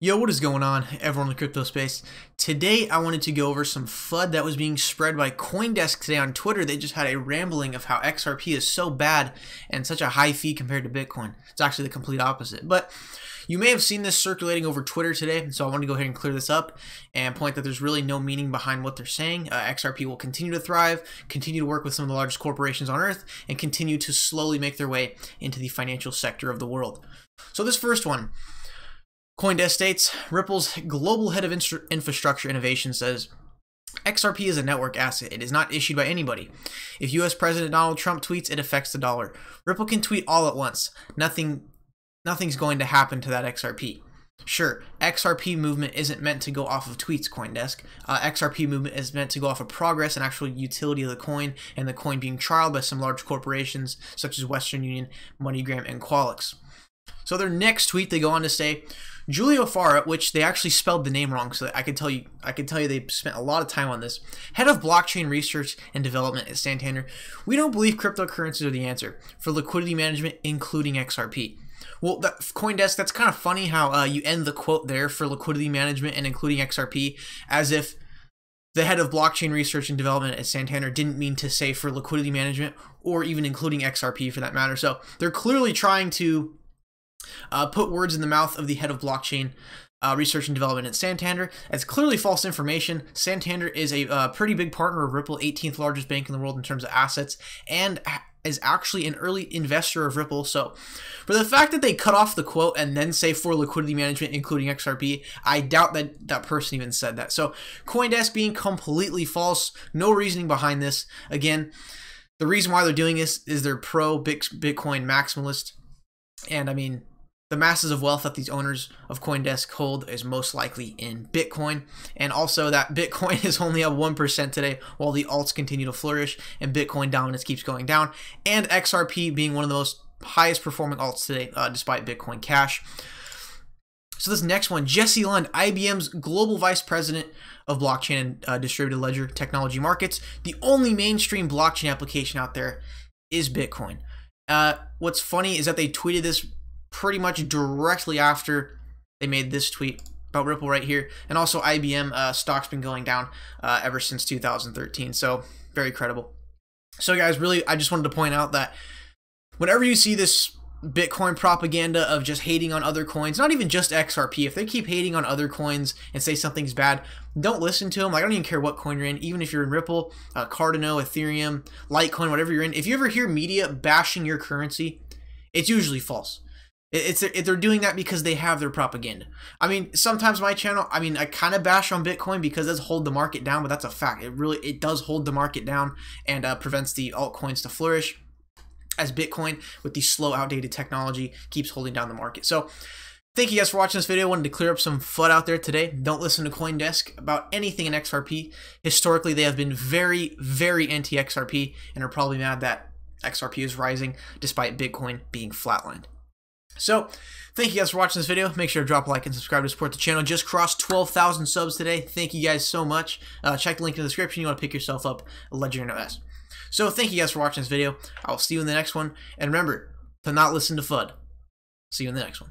Yo, what is going on, everyone in the crypto space? Today, I wanted to go over some FUD that was being spread by Coindesk today on Twitter. They just had a rambling of how XRP is so bad and such a high fee compared to Bitcoin. It's actually the complete opposite. But you may have seen this circulating over Twitter today, so I want to go ahead and clear this up and point that there's really no meaning behind what they're saying. Uh, XRP will continue to thrive, continue to work with some of the largest corporations on earth, and continue to slowly make their way into the financial sector of the world. So, this first one. Coindesk states Ripple's global head of infrastructure innovation says XRP is a network asset. It is not issued by anybody. If US President Donald Trump tweets, it affects the dollar. Ripple can tweet all at once. Nothing nothing's going to happen to that XRP. Sure, XRP movement isn't meant to go off of tweets, Coindesk. Uh, XRP movement is meant to go off of progress and actual utility of the coin, and the coin being trialed by some large corporations such as Western Union, MoneyGram, and Cuallix. So their next tweet, they go on to say, Julio Faura, which they actually spelled the name wrong, so I can tell you, I can tell you they spent a lot of time on this. Head of blockchain research and development at Santander, we don't believe cryptocurrencies are the answer for liquidity management, including XRP. Well, that, CoinDesk, that's kind of funny how uh, you end the quote there for liquidity management and including XRP, as if the head of blockchain research and development at Santander didn't mean to say for liquidity management or even including XRP for that matter. So they're clearly trying to uh, put words in the mouth of the head of blockchain uh, research and development at Santander. It's clearly false information. Santander is a uh, pretty big partner of Ripple, 18th largest bank in the world in terms of assets, and is actually an early investor of Ripple. So, for the fact that they cut off the quote and then say for liquidity management, including XRP, I doubt that that person even said that. So, Coindesk being completely false, no reasoning behind this. Again, the reason why they're doing this is they're pro Bitcoin maximalist. And I mean, the masses of wealth that these owners of Coindesk hold is most likely in Bitcoin, and also that Bitcoin is only up 1% today while the alts continue to flourish and Bitcoin dominance keeps going down, and XRP being one of the most highest performing alts today uh, despite Bitcoin Cash. So this next one, Jesse Lund, IBM's global vice president of blockchain and uh, distributed ledger technology markets. The only mainstream blockchain application out there is Bitcoin. Uh, what's funny is that they tweeted this pretty much directly after they made this tweet about Ripple right here. And also IBM uh, stock's been going down uh, ever since 2013. So very credible. So guys, really, I just wanted to point out that whenever you see this Bitcoin propaganda of just hating on other coins, not even just XRP, if they keep hating on other coins and say something's bad, don't listen to them. Like, I don't even care what coin you're in, even if you're in Ripple, uh, Cardano, Ethereum, Litecoin, whatever you're in. If you ever hear media bashing your currency, it's usually false. It's they're doing that because they have their propaganda. I mean, sometimes my channel, I mean, I kind of bash on Bitcoin because it does hold the market down, but that's a fact. It really it does hold the market down and uh, prevents the altcoins to flourish, as Bitcoin with the slow, outdated technology keeps holding down the market. So. Thank you guys for watching this video. I wanted to clear up some FUD out there today. Don't listen to Coindesk about anything in XRP. Historically, they have been very, very anti-XRP and are probably mad that XRP is rising despite Bitcoin being flatlined. So, thank you guys for watching this video. Make sure to drop a like and subscribe to support the channel. Just crossed 12,000 subs today. Thank you guys so much. Uh, check the link in the description. You want to pick yourself up a Ledger OS. So, thank you guys for watching this video. I will see you in the next one. And remember to not listen to FUD. See you in the next one.